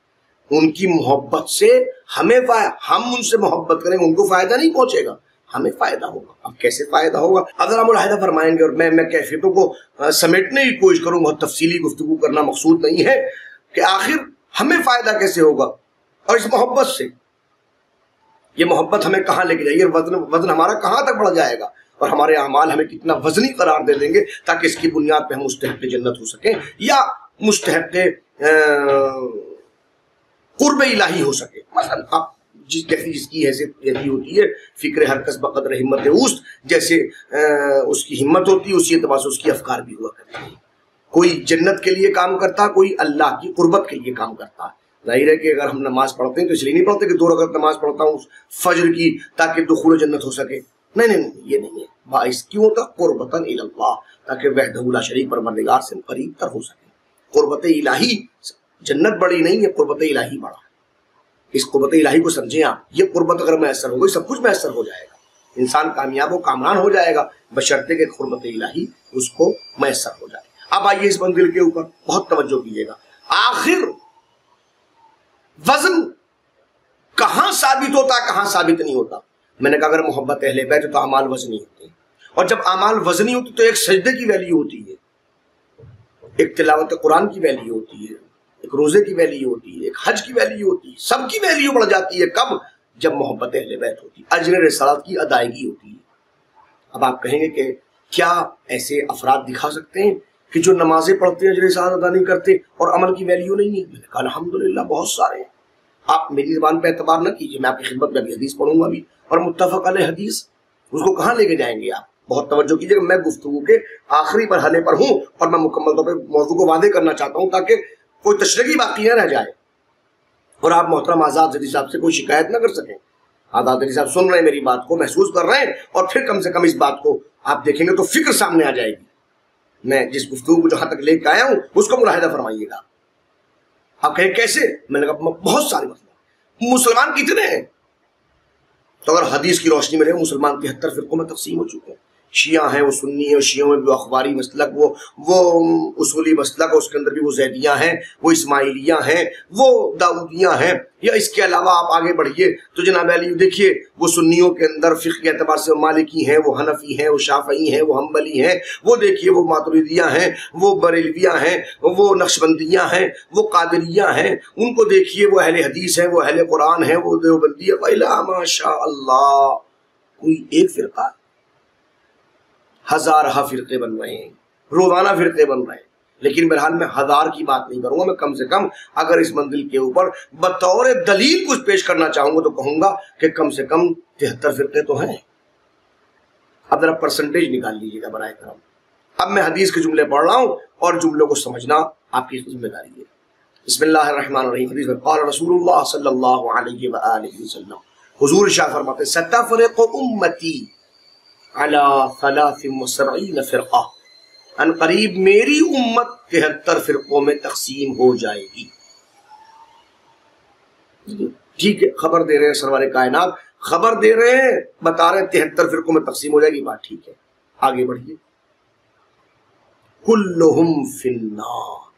उनकी मोहब्बत से हमें हम उनसे मोहब्बत करेंगे उनको फ़ायदा नहीं पहुंचेगा। हमें फ़ायदा होगा। अब कैसे फ़ायदा होगा? अगर हम मुलाहिदा फरमाएँगे, और मैं मैं कैफियतों को समेटने की कोशिश करूँ बहुत तफसीली गुफ्तु करना मकसूद नहीं है, कि आखिर हमें फ़ायदा कैसे होगा? और इस मोहब्बत से। ये मोहब्बत हमें कहाँ लेके जाएगी? वज़न वज़न हमारा कहाँ तक बढ़ जाएगा? और हमारे अमाल हमें कितना वजनी करार दे देंगे ताकि इसकी बुनियाद पर हम मुस्तहक जन्नत हो सके या मुस्तहक कुर्ब इलाही हो सके। मसलन आप जिस जैसी जिसकी हैसियत यही होती है फ़िक्र हर कस बकदर हिम्मत उस्त जैसे आ, उसकी हिम्मत होती है उसी एतबार से उसकी अफकार भी हुआ करती है। कोई जन्नत के लिए काम करता कोई अल्लाह की कुर्बत के लिए काम करता। ज़ाहिर है कि अगर हम नमाज़ पढ़ते हैं तो इसलिए नहीं पढ़ते कि दो रकत नमाज़ पढ़ता हूँ फजर की ताकि दुखुल जन्नत हो सके। नहीं नहीं नहीं, ये नहीं है। बाइस क्यों होता? कुर्बतन इल्लाह ताकि वहदहुला शरीक परवरदिगार से करीब तर हो सके। कुर्बत इलाही, जन्नत बड़ी नहीं है, कुर्बत इलाही बड़ा। इस कुर्बत इलाही को समझें आप, ये कुर्बत अगर मैसर हो गई, सब कुछ मैसर हो जाएगा। इंसान कामयाब हो, कामरान हो जाएगा, बशर्ते के कुर्बत इलाही उसको मैसर हो जाए। अब आइए इस मंजिल के ऊपर, बहुत तवज्जो कीजिएगा। आखिर वज़न कहाँ साबित होता, कहाँ साबित नहीं होता। मैंने कहा, अगर मोहब्बत अहले बैठ तो अमाल वजनी होते हैं। और जब अमाल वजनी होती तो एक सजदे की वैल्यू होती है। एक तिलावत कुरान की वैल्यू होती है, एक रोज़े की वैल्यू होती है, एक हज की वैल्यू होती है सबकी वैल्यू बढ़ जाती है। कब? जब मोहब्बत अहले बैत होती है। अजर रसालत की अदायगी होती है। अब आप कहेंगे कि क्या ऐसे अफराद दिखा सकते हैं? कि जो नमाजें पढ़ते हैं अजर रसालत अदा नहीं करते और अमल की वैल्यू नहीं है। मैंने कहा अलहमदिल्ला बहुत सारे हैं। आप मेरी जबान पर एतबार न कीजिए, मैं आपकी खिदमत में अभी हदीस पढ़ूँगा अभी और मुतफ़ अल हदीस, उसको कहाँ लेके जाएँगे आप? बहुत तवज्जो कीजिएगा मैं गुफ्तु के आखिरी मरहले पर हूँ और मैं मुकम्मल तौर पर मौजू को वादे करना चाहता हूँ ताकि कोई तशरगी बाकी न रह जाए। और आप मोहतरम आज़ाद जदी साहब से कोई शिकायत ना कर सकें। आज़ाद जदी साहब सुन रहे हैं मेरी बात को, महसूस कर रहे हैं और फिर कम से कम इस बात को आप देखेंगे तो फ़िक्र सामने आ जाएगी। मैं जिस गुफ्तु को जहाँ तक लेकर आया हूँ, उसको मुलाहिदा फरमाइएगा। आप कहें, कैसे? मैंने कहा बहुत सारे मसले मुसलमान कितने हैं? तो अगर हदीस की रोशनी में रहे, मुसलमान तिहत्तर फिरकों में तकसीम हो चुके हैं। शिया हैं वो सुन्नी है शियों में भी अखबारी मसलक वो वो उसूली मसलक उसके अंदर भी वो जैदियाँ हैं वो इस्माइलियाँ हैं वो दाऊदियाँ हैं या इसके अलावा आप आगे बढ़िए तो जनाब अली देखिए वो सुन्नियों के अंदर फ़िक के अतबार से मालिकी हैं वो हनफी हैं वो शाफी हैं वो हम्बली हैं वो देखिए वो मातुरिदियाँ हैं वो बरेलवियाँ हैं वो नक्शबंदियाँ हैं वो कादरियाँ हैं उनको देखिए वो अहल हदीस हैं वो अहल कुरान हैं वो देवबंदी माशा कोई एक फ़िरका हज़ार फिरके बन रहे हैं, रोज़ाना फिरके बन रहे हैं। लेकिन बहरहाल मैं हज़ार की बात नहीं करूँगा, मैं कम से कम अगर इस मंजिल के ऊपर बतौर दलील कुछ पेश करना चाहूँगा तो कहूँगा कि कम से कम तिहत्तर फिरके तो हैं। अब जरा परसेंटेज निकाल लीजिएगा बनाए करम। अब मैं हदीस के जुमले पढ़ रहा हूँ और जुमलों को समझना आपकी ज़िम्मेदारी है। हुजूर शाह फरमाते उम्मती। फ़िरक़ा। अन करीब मेरी उम्मत तिहत्तर फिरकों में तकसीम हो जाएगी। ठीक है, खबर दे रहे हैं सरवार कायनात। खबर दे रहे हैं, बता रहे हैं तिहत्तर फिरकों में तकसीम हो जाएगी। बात ठीक है, आगे बढ़िए। कुल्लुहुम फिन्नार।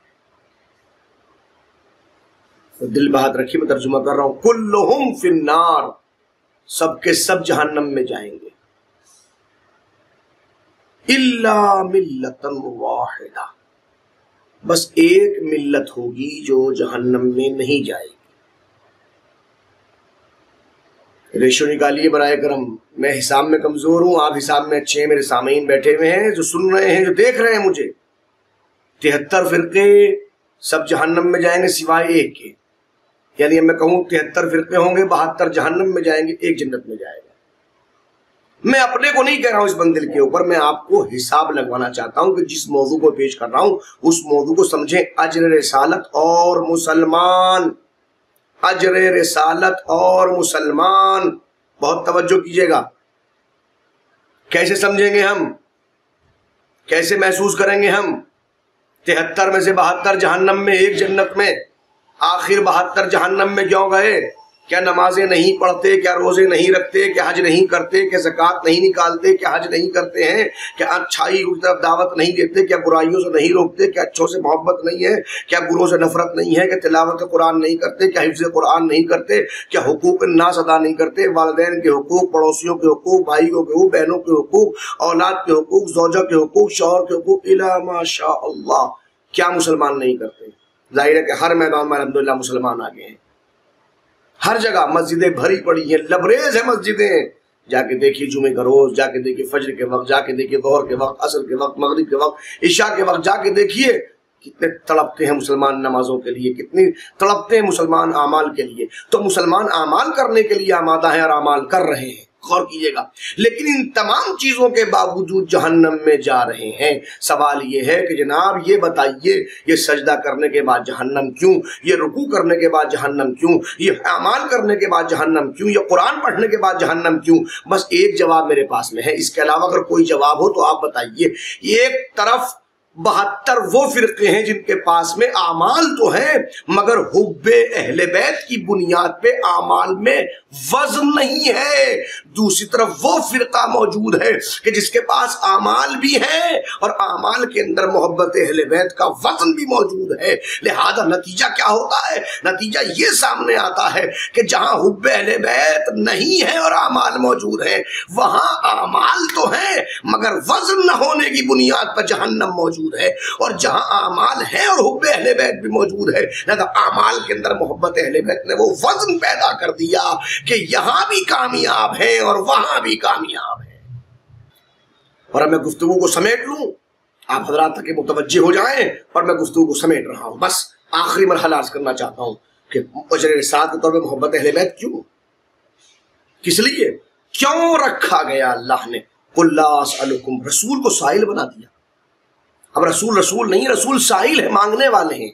तो दिल बात रखिए, मैं तर्जुमा कर रहा हूँ। कुल्लुहुम फिन्नार। सबके सब सब जहन्नम में जाएँगे। वाहिदा। बस एक मिल्लत होगी जो जहन्नम में नहीं जाएगी। रेशो निकालिए बराए करम। मैं हिसाब में कमज़ोर हूँ, आप हिसाब में अच्छे हैं, मेरे सामीन बैठे हुए हैं, जो सुन रहे हैं, जो देख रहे हैं मुझे। तिहत्तर फिरके सब जहन्नम में जाएँगे सिवाय एक के। यानी मैं कहूँ, तिहत्तर फिरके होंगे, बहत्तर जहन्नम में जाएँगे, एक जन्नत में जाएगा। मैं अपने को नहीं कह रहा हूँ इस मंदिर के ऊपर, मैं आपको हिसाब लगवाना चाहता हूँ कि जिस मौजू को पेश कर रहा हूँ, उस मौजू को समझे, अजर रसालत और मुसलमान। अजर रसालत और मुसलमान। बहुत तवज्जो कीजिएगा। कैसे समझेंगे हम? कैसे महसूस करेंगे हम? तिहत्तर में से बहत्तर जहन्नम में, एक जन्नत में, आखिर बहत्तर जहन्नम में क्यों गए? क्या नमाजें नहीं पढ़ते, क्या रोज़े नहीं रखते, क्या हज नहीं करते, क्या जक़ात नहीं निकालते, क्या हज नहीं करते हैं, क्या अच्छाई की तरफ़ दावत नहीं देते, क्या बुराइयों से नहीं रोकते, क्या अच्छों से मोहब्बत नहीं है, क्या बुरों से नफरत नहीं है, क्या तिलावत कुरान नहीं करते, क्या हिफ्ज कुरान नहीं करते, क्या हुकूक नास अदा नहीं करते, वालदेन के हकूक, पड़ोसियों के हकूक, भाइयों के हकूक, बहनों के हकूक, औलाद के हकूक, जोजा के हकूक, शोहर के हकूक, इला माशा क्या मुसलमान नहीं करते? ज़ाहिर है कि हर मैदान में अलहमदिल्ला मुसलमान आ गए हैं। हर जगह मस्जिदें भरी पड़ी हैं, लबरेज है मस्जिदें। जाके देखिए जुमे का रोज, जाके देखिए फजर के वक्त, जाके देखिए दोहर के वक्त, असर के वक्त, मगरिब के वक्त ईशा के वक्त, जाके देखिए कितने तड़पते हैं मुसलमान नमाजों के लिए, कितनी तड़पते हैं मुसलमान अमाल के लिए। तो मुसलमान अमाल करने के लिए आमादा है और अमाल कर रहे हैं। गौर कीजिएगा। लेकिन इन तमाम चीज़ों के बावजूद जहन्नम में जा रहे हैं। सवाल ये है कि जनाब, ये बताइए, ये सजदा करने के बाद जहन्नम क्यों? ये रुकू करने के बाद जहन्नम क्यों? ये अमाल करने के बाद जहन्नम क्यों? ये कुरान पढ़ने के बाद जहन्नम क्यों? बस एक जवाब मेरे पास में है। इसके अलावा अगर कोई जवाब हो तो आप बताइए। एक तरफ़ बहत्तर वो फिरके हैं जिनके पास में आमाल तो है, मगर हुब्बे अहले बैत की बुनियाद पे आमाल में वज़न नहीं है। दूसरी तरफ़ वो फिरका मौजूद है कि जिसके पास आमाल भी है और आमाल के अंदर मोहब्बत अहले का वज़न भी मौजूद है। लिहाजा नतीजा क्या होता है? नतीजा ये सामने आता है कि जहाँ हुब्बे अहले नहीं है और आमाल मौजूद है, वहाँ आमाल तो है, मगर वज़न न होने की बुनियाद पर जहन्नम मौजूद है। और जहाँ आमाल है और हुब अहले भी मौजूद है लगा आमाल के अंदर मोहब्बत अहले ने वो वज़न पैदा कर दिया कि यहाँ भी कामयाब है और वहाँ भी कामयाब है। और मैं गुफ्तु को समेट लू। आप हजरात तक मुतवजे हो जाए और मैं गुफ्तु को समेट रहा हूँ। बस आखिरी मरहला अर्ज़ करना चाहता हूँ कि साथ के तौर पर मोहब्बत अहले बैत क्यों? किस लिए? क्यों रखा गया अल्लाह ने? रसूल को साहिल बना दिया। अब रसूल रसूल नहीं, रसूल साहिल है, मांगने वाले हैं।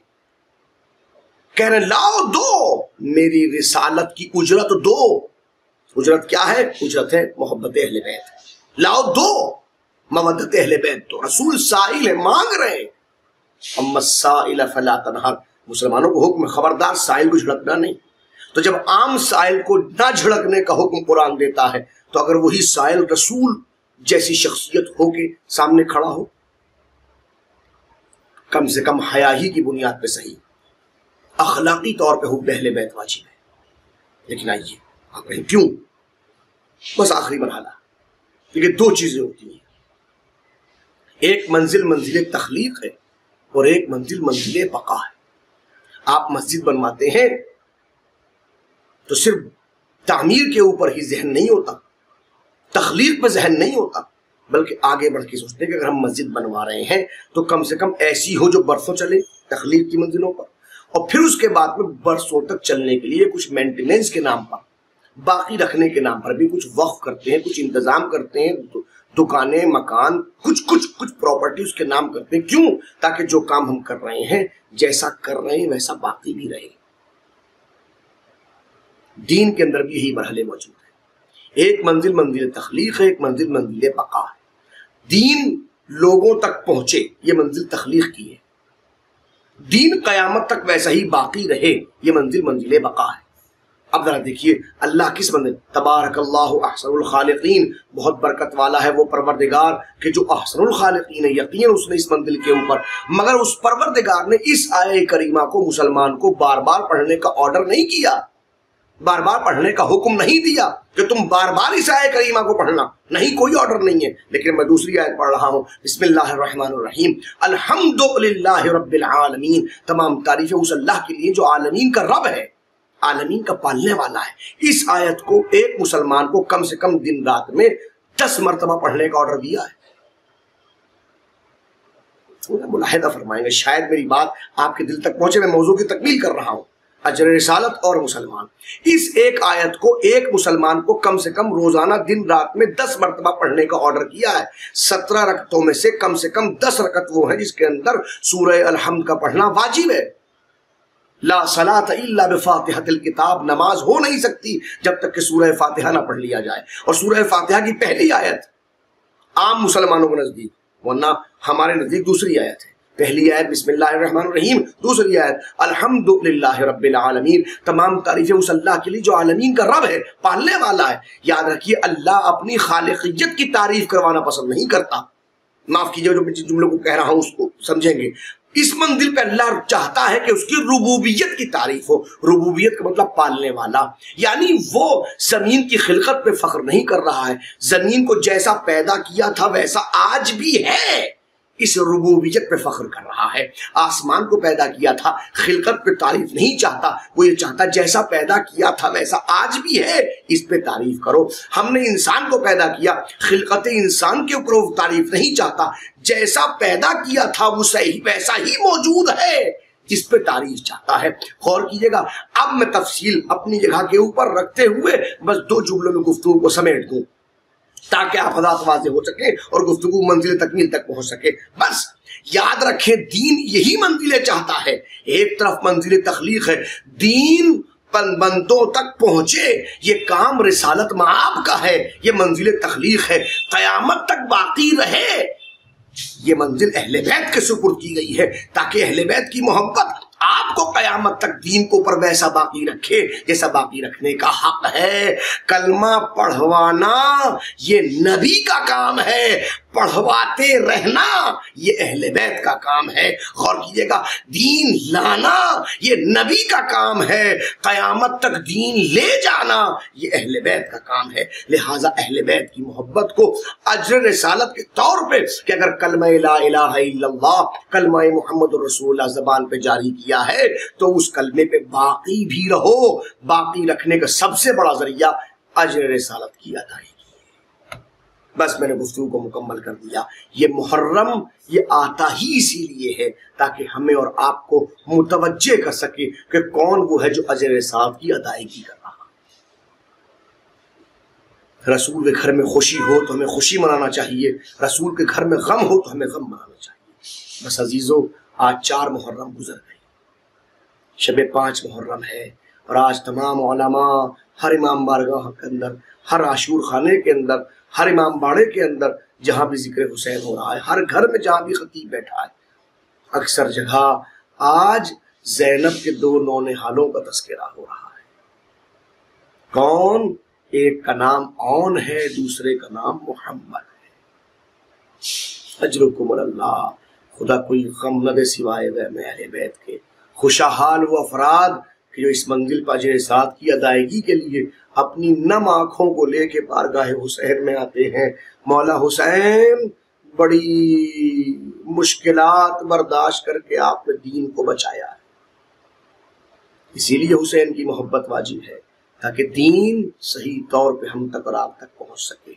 कह रहे लाओ दो, मेरी रिसालत की उजरत दो। उजरत क्या है? उजरत है मोहब्बत अहले बैत। लाओ दो मवदत अहले बैत दो रसूल साहिल है, मांग रहे फला तनहर। मुसलमानों को हुक्म खबरदार साहिल को झड़कना नहीं। तो जब आम साहिल को ना झड़कने का हुक्म कुरान देता है तो अगर वही साहिल रसूल जैसी शख्सियत हो के सामने खड़ा हो, कम से कम हयाही की बुनियाद पे सही। अखलाकी तौर पे हुब पहले बैत वाजिब है। लेकिन आइए क्यों? बस आखिरी मरहला। देखिए दो चीज़ें होती हैं। एक मंजिल मंजिल तखलीक है और एक मंजिल मंजिल बका है। आप मस्जिद बनवाते हैं तो सिर्फ़ तामीर के ऊपर ही जहन नहीं होता, तखलीक पर जहन नहीं होता, बल्कि आगे बढ़ के सोचते हैं कि अगर हम मस्जिद बनवा रहे हैं तो कम से कम ऐसी हो जो बरसों चले तकलीफ़ की मंजिलों पर। और फिर उसके बाद में बरसों तक चलने के लिए कुछ मेंटेनेंस के नाम पर। बाकी रखने के नाम पर भी कुछ वक्फ करते हैं, कुछ इंतज़ाम करते हैं दुकानें, मकान, कुछ कुछ कुछ प्रॉपर्टी उसके नाम करते हैं। क्यों? ताकि जो काम हम कर रहे हैं, जैसा कर रहे हैं, वैसा बाकी भी रहे। दीन के अंदर भी यही मरहले मौजूद है। एक मंजिल मंजिल तखलीक है, एक मंजिल मंजिल बका है। दीन लोगों तक पहुँचे, ये मंजिल तखलीक की है। दीन कयामत तक वैसा ही बाकी रहे, ये मंजिल मंजिल बका है। अब जरा देखिए, अल्लाह किस मंदिर तबारक खालिकीन, बहुत बरकत वाला है वो परवरदिगार के जो अहसनुल खालिकीन है, यकीन उसने इस मंदिर के ऊपर। मगर उस परवरदिगार ने इस आय करीमा को, मुसलमान को बार बार पढ़ने का ऑर्डर नहीं किया। बार बार पढ़ने का हुक्म नहीं दिया कि तुम बार बार इस आय करीमा को पढ़ना। नहीं, कोई ऑर्डर नहीं है। लेकिन मैं दूसरी आयत पढ़ रहा हूँ। बिस्मिल्लाहिर्रहमानिर्रहीम। अल्हम्दुलिल्लाहि तमाम तारीफें उस अल्लाह के लिए जो आलमीन का रब है। आलमीन का पालने वाला है। इस आयत को एक मुसलमान को कम से कम दिन रात में दस मरतबा पढ़ने का ऑर्डर दिया है। मुलाहिदा फरमाएँगे, शायद मेरी बात आपके दिल तक पहुँचे, मैं मौजू की तकमील कर रहा हूँ। अजर रिसालत और मुसलमान। इस एक आयत को एक मुसलमान को कम से कम रोज़ाना दिन रात में दस मरतबा पढ़ने का ऑर्डर किया है। सत्रह रकतों में से कम से कम दस रकत वो है जिसके अंदर सूरह अलहमद का पढ़ना वाजिब है। ला सलात इल्ला फातिहतिल किताब, नमाज़ हो नहीं सकती जब तक कि सूरह फातिहा ना पढ़ लिया जाए। और सूरह फातिहा की पहली आयत आम मुसलमानों के नज़दीक, वरना हमारे नज़दीक दूसरी आयत है। पहली आयत, बिस्मिल्लाहिर्रहमानिर्रहीम। दूसरी आयत, अल्हम्दुलिल्लाह रब्बिल आलमीन। तमाम तारीफें उस अल्लाह के लिए जो आलमीन का रब है, पालने वाला है। याद रखिए, अल्लाह अपनी खालिकियत की तारीफ़ करवाना पसंद नहीं करता। माफ़ कीजिए जो मैं जुमले को कह रहा हूँ, उसको समझेंगे। इस मंजिल पे अल्लाह चाहता है कि उसकी रुबूबियत की तारीफ़ हो। रुबूबियत का मतलब पालने वाला। यानी वो ज़मीन की खिलकत पे फख्र नहीं कर रहा है। ज़मीन को जैसा पैदा किया था, वैसा आज भी है। इस रुबूबियत पे फख्र कर रहा है। आसमान को पैदा किया था, खिलकत पे तारीफ़ नहीं चाहता, वो ये चाहता जैसा पैदा किया था, वैसा आज भी है, इस पे तारीफ़ करो। हमने इंसान को पैदा किया, खिलकत इंसान के ऊपर तारीफ़ नहीं चाहता। जैसा पैदा किया था, वो सही, वैसा ही मौजूद है इस पे तारीफ़ चाहता है। गौर कीजिएगा, अब मैं तफसील अपनी जगह के ऊपर रखते हुए बस दो जुमलों में गुफ्तु को समेट दूँ। ताकि आप हदात वाजे हो सके और गुफ्तु मंजिल तकमील तक पहुँच सके। बस याद रखें, दीन यही मंजिलें चाहता है। एक तरफ़ मंजिल तखलीक है, दीन बंदों तक पहुँचे, ये काम रिसालत माप का है, ये मंजिल तखलीक है। कयामत तक बाकी रहे, ये मंजिल अहले बैत के सुपुर की गई है, ताकि अहले बैत की मोहब्बत आपको कयामत तक दीन को ऊपर वैसा बाकी रखे जैसा बाकी रखने का हक है। कलमा पढ़वाना ये नबी का काम है। पढ़वाते रहना, ये अहले बैत का काम है। गौर कीजिएगा, दीन लाना, ये नबी का काम है। कयामत तक दीन ले जाना, ये अहले बैत का काम है। लिहाजा अहले बैत की मोहब्बत को अजर रसालत के तौर पे कि अगर कलम कलमा मोहम्मद रसूल जबान पे जारी किया है तो उस कलमे पे बाकी भी रहो। बाकी रखने का सबसे बड़ा ज़रिया अजर रसालत की अदाई बस मैंने गुफ्तु को मुकम्मल कर दिया। ये मुहर्रम, ये आता ही इसीलिए है ताकि हमें और आपको मुतवजे कर सके कि कौन वो है जो अजर साहब की अदायगी कर रहा रसूल के घर में खुशी हो तो हमें खुशी मनाना चाहिए। रसूल के घर में गम हो तो हमें गम मनाना चाहिए। बस अजीज़ो, आज चार मुहर्रम गुजर गए। शब पाँच मुहर्रम है और आज तमाम हर इमाम बारगाह के अंदर, हर आशूर खाने के अंदर हर इमाम बाड़े के अंदर जहाँ भी ज़िक्र हुसैन हो रहा है, हर घर में जहाँ भी खतीब बैठा है। अक्सर जगह आज जैनब के दो नौने हालों का तस्करा हो रहा है। कौन? एक का नाम औन है, दूसरे का नाम मोहम्मद है। अजरकुम खुदा कोई गम न दे सिवाय में बैत के। खुशहाल वो अफराद कि जो इस मंजिल अजय साथ की अदायगी के लिए अपनी नम आँखों को लेके बारगाह हुसैन में आते हैं। मौला हुसैन, बड़ी मुश्किलात बर्दाश्त करके आपने दीन को बचाया है। इसीलिए हुसैन की मोहब्बत वाजिब है, ताकि दीन सही तौर पे हम तक और आप तक पहुँच सके।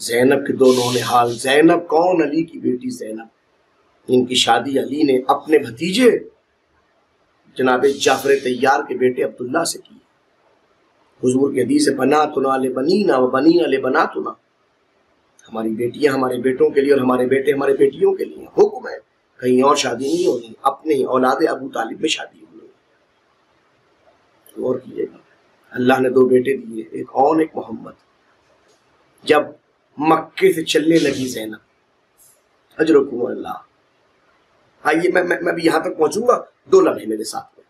जैनब के दोनों ने हाल, जैनब कौन अली की बेटी जैनब? इनकी शादी अली ने अपने भतीजे जनाब जाफ़र तैयार के बेटे अब्दुल्ला से की। हुजूर के हदीस बना तुना ले बनी ना बनी ना ले बना तुना हमारी बेटियाँ हमारे बेटों के लिए और हमारे बेटे हमारे बेटियों के लिए। हुक्म है, कहीं और शादी नहीं होनी, अपने ही औलाद अबू तालिब में शादी होनी। गौर कीजिएगा, अल्लाह ने दो बेटे दिए, एक और एक मोहम्मद। जब मक्के से चलने लगी जैनब अजरकुम अल्लाह। आइए मैं मैं मैं भी यहाँ तक पहुंचूँगा दो लम्हे मेरे साथ में।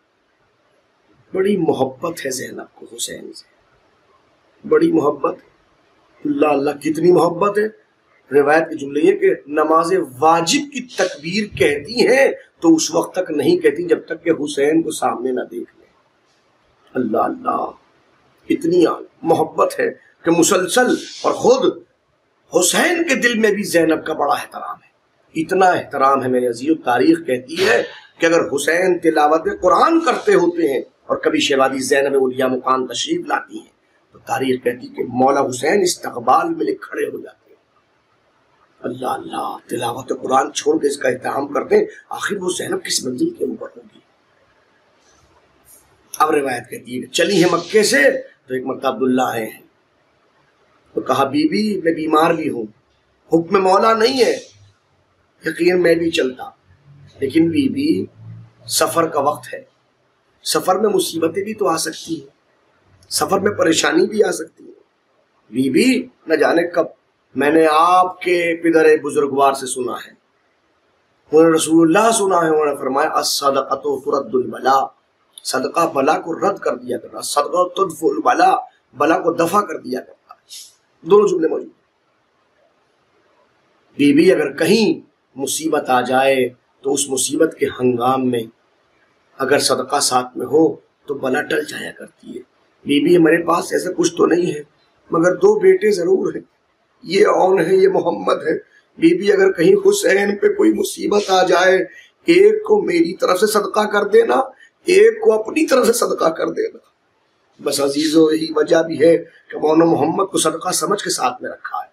बड़ी मोहब्बत है जैनब को हुसैन से बड़ी मोहब्बत। अल्लाह अल्लाह कितनी मोहब्बत है। रिवायत के जुमले ये कि नमाज़ वाजिब की तकबीर कहती हैं तो उस वक्त तक नहीं कहती जब तक कि हुसैन को सामने ना देख ले। अल्लाह अल्लाह, इतनी मोहब्बत है कि मुसलसल और खुद हुसैन के दिल में भी जैनब का बड़ा एहतराम है। इतना एहतराम है मेरे अज़ीज़, तारीख कहती है कि अगर हुसैन तिलावत कुरान करते होते हैं और कभी शहवादी जैनब उलिया मुकान तशरीफ़ लाती हैं तो तारीख कहती कि मौला हुसैन इस्तकबाल में खड़े हो जाते हैं। अल्लाह अल्लाह, तिलावत कुरान छोड़ के इसका एहतराम करते हैं, आखिर वो जैनब किस मंजिल के ऊपर होगी? अब रिवायत कहती है चली है मक्के से तो एक मरता अब्दुल्ला आए हैं। तो कहा, बीबी, मैं बीमार भी हूँ, हुक्म मौला नहीं है यकीन मैं भी चलता। लेकिन बीबी, सफ़र का वक्त है। सफ़र में मुसीबतें भी तो आ सकती हैं। सफ़र में परेशानी भी आ सकती है। बीबी, न जाने कब मैंने आपके पिदर बुजुर्गवार से सुना है। उन्होंने रसूलुल्लाह सुना है, उन्होंने फरमाया तुरद्दुल बला। सदका, बला को रद्द कर दिया करना सदका तुदफुल बला बला को दफ़ा कर दिया करता दोनों जुमले मौजूद बीबी, अगर कहीं मुसीबत आ जाए तो उस मुसीबत के हंगाम में अगर सदका साथ में हो तो बला टल जाया करती है। बीबी हमारे पास ऐसा कुछ तो नहीं है, मगर दो बेटे ज़रूर हैं। ये औन है, ये मोहम्मद है। बीबी अगर कहीं हुसैन पे कोई मुसीबत आ जाए, एक को मेरी तरफ़ से सदका कर देना, एक को अपनी तरफ़ से सदका कर देना। बस अजीजो, यही वजह भी है कि मौन मोहम्मद को सदका समझ के साथ में रखा है।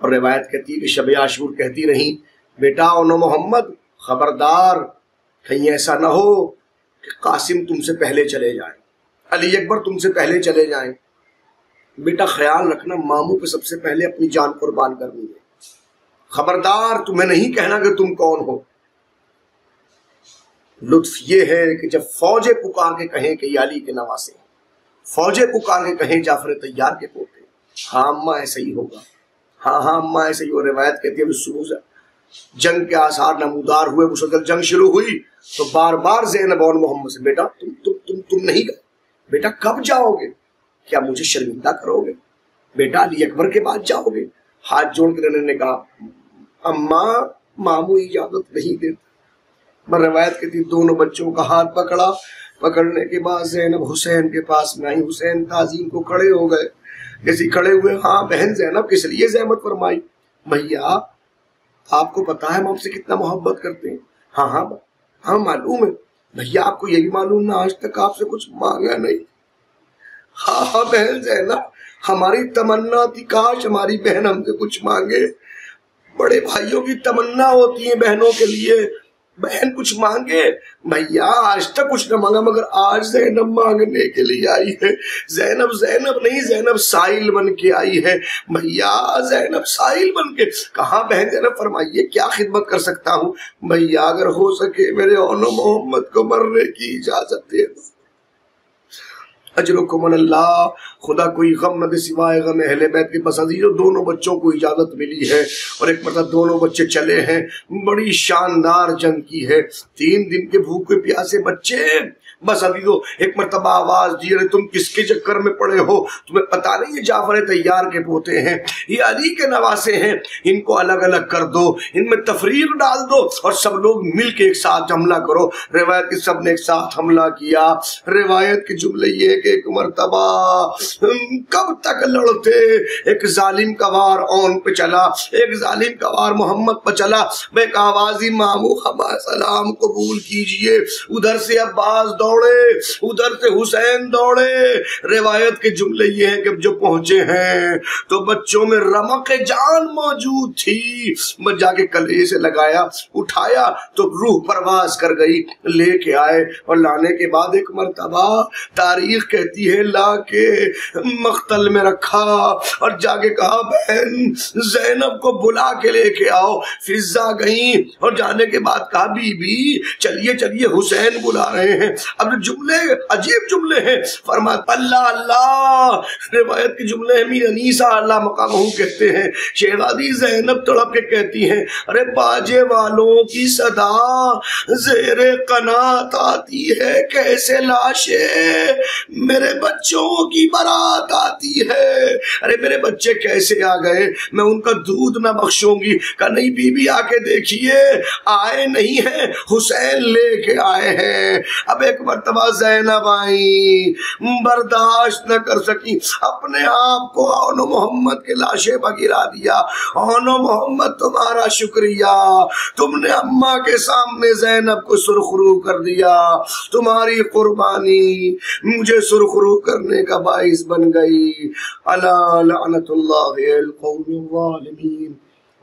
और रिवायत कहती है कि शब आशूर कहती रही बेटा ओनो मोहम्मद, खबरदार, कहीं ऐसा ना हो कि कासिम तुमसे पहले चले जाए। अली अकबर तुमसे पहले चले जाए। बेटा ख्याल रखना, मामू पे सबसे पहले अपनी जान कुर्बान करनी है खबरदार, तुम्हें नहीं कहना कि तुम कौन हो। लुत्फ ये है कि जब फौजे पुकार के कहें कि अली के नवासे फौजे पुकार के कहें जाफ़र तैयार के पोते हाँ अम्मा ऐसा ही होगा। हाँ हाँ अम्मा ऐसे ही हो रिवायत कहती है शुरू से जंग के आसार नमूदार हुए, मुसलसल जंग शुरू हुई तो बार बार जैनब और मोहम्मद से, बेटा, तुम तुम तुम तुम नहीं गए। बेटा, कब जाओगे? क्या मुझे शर्मिंदा करोगे? बेटा, अली अकबर के बाद जाओगे? हाथ जोड़ कर ने कहा, अम्मा, मामू इजाज़त नहीं देते। मैं रवायत के थी, दोनों बच्चों का हाथ पकड़ा। पकड़ने के बाद जैनब हुसैन के पास में आई। हुसैन ताजीम को खड़े हो गए। जैसे खड़े हुए हाँ बहन जैनब, किस लिए जहमत फरमाई? भैया आपको पता है हम आपसे कितना मोहब्बत करते हैं? हाँ हाँ हाँ मालूम है। भैया, आपको ये भी मालूम ना, आज तक आपसे कुछ मांगा नहीं। हाँ हाँ बहन जैनब हमारी तमन्ना थी, काश हमारी बहन हमसे कुछ मांगे। बड़े भाइयों की तमन्ना होती है बहनों के लिए। बहन कुछ मांगे भैया आज तक कुछ न मांगा, मगर आज जैनब मांगने के लिए आई है। जैनब जैनब नहीं, जैनब साहिल बन के आई है। भैया जैनब साहिल बन के कहा बहन जैनब, फरमाइए, क्या खिदमत कर सकता हूँ? भैया अगर हो सके मेरे ओनो मोहम्मद को मरने की इजाज़त दे दो। अजरकुम अल्लाह, खुदा कोई गम न सिवाय गम अहले बैत के बस अजीजों, दोनों बच्चों को इजाज़त मिली है। और एक मतलब दोनों बच्चे चले हैं। बड़ी शानदार जंग की है। तीन दिन के भूखे प्यासे बच्चे बस अभी तो एक मरतबा आवाज़ दी, अरे तुम किसके चक्कर में पड़े हो? तुम्हें पता नहीं ये जाफ़र तैयार के पोते हैं, ये अली के नवासे हैं। इनको अलग अलग कर दो, इनमें तफरीक डाल दो और सब लोग मिल के एक साथ हमला करो। रिवायत के सबने एक साथ हमला किया। रिवायत के जुमले ये कि एक मरतबा कब तक लड़ते? एक जालिम का वार ऑन पे चला, एक जालिम का वार मोहम्मद पर चला। मैं आवाजी मामू सलाम कबूल कीजिए। उधर से अब्बास दो दौड़े, उधर से हुसैन दौड़े। रिवायत के जुमले ये हैं कि जो पहुँचे हैं तो बच्चों में रमक जान मौजूद थी। मैं जाके कले से लगाया, उठाया तो रूह परवास कर गई, लेके आए और लाने के बाद एक मरतबा तारीख कहती है ला के मख्तल में रखा और जाके कहा, बहन, जैनब को बुला के लेके आओ। फिजा गई और जाने के बाद कहा, बीबी, चलिए चलिए, हुसैन बुला रहे हैं। अब जुमले अजीब जुमले हैं। फरमा, अल्लाह अल्लाह। रिवायत के जुमले हैं, मीर अनीसा, अल्लाह मकाम कहते हैं। शहजादी जैनब तड़प के कहती हैं, अरे बाजे वालों की सदा जेरे कनात आती है, कैसे लाशे मेरे बच्चों की बारात आती है। अरे मेरे बच्चे कैसे आ गए, मैं उनका दूध ना बख्शूँगी। का नहीं बीबी, आके देखिए, आए नहीं है, हुसैन लेके आए हैं। अब एक मरतबा जैनब आई बर्दाश्त न कर सकी। अपने आप को ओनो मोहम्मद के लाशे पर गिरा दिया। ओनो मोहम्मद, तुम्हारा शुक्रिया। तुमने अम्मा के सामने जैनब को सुरखरू कर दिया। तुम्हारी कुर्बानी मुझे सुरखरू करने का बाइस बन गई। अल्लाह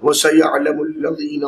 वसयअलमुल्लज़ीन